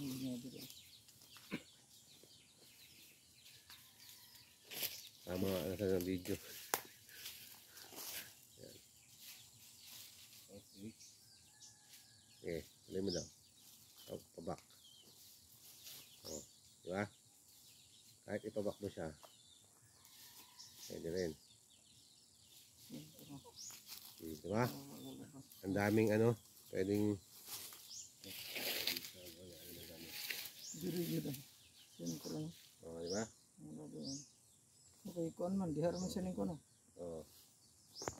Tama nga nasa ng video. Yan. Okay. Okay, tuloy mo daw. Oh, pabak. Oh, di ba? Kahit ipabak mo siya, pwede rin. Ano. Di ba? Ah. Ang daming ano, pwedeng Diri yun. Yan ko lang. Oh, di ba? Wala doon. Okay, kuan man. Dihar man siya ning kuno. Oh.